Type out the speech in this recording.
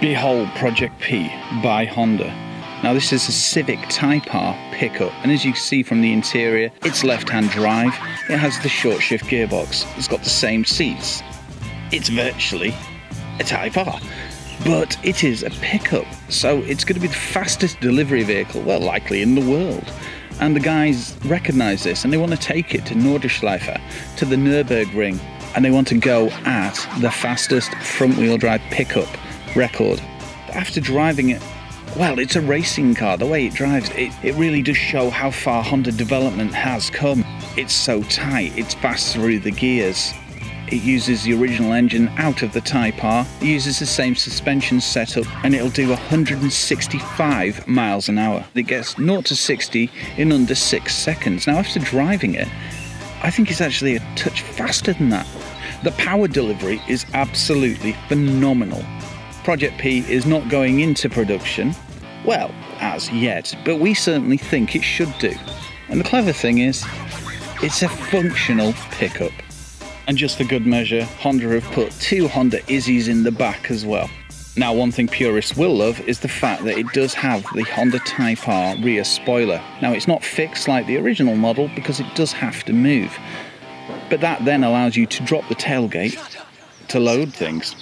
Behold Project P by Honda. Now this is a Civic Type R pickup and as you see from the interior it's left-hand drive, it has the short shift gearbox, it's got the same seats. It's virtually a Type R but it is a pickup so it's going to be the fastest delivery vehicle, well likely in the world. And the guys recognise this and they want to take it to Nordschleife, to the Nürburgring and they want to go at the fastest front wheel drive pickup record. After driving it, well, it's a racing car. The way it drives, it, it really does show how far Honda development has come. It's so tight, it's fast through the gears. It uses the original engine out of the Type R, it uses the same suspension setup, and it'll do 165 miles an hour. It gets 0 to 60 in under 6 seconds. Now, after driving it, I think it's actually a touch faster than that. The power delivery is absolutely phenomenal. Project P is not going into production, well, as yet, but we certainly think it should do. And the clever thing is, it's a functional pickup. And just for good measure, Honda have put two Honda Izys in the back as well. Now, one thing purists will love is the fact that it does have the Honda Type R rear spoiler. Now, it's not fixed like the original model because it does have to move. But that then allows you to drop the tailgate to load things.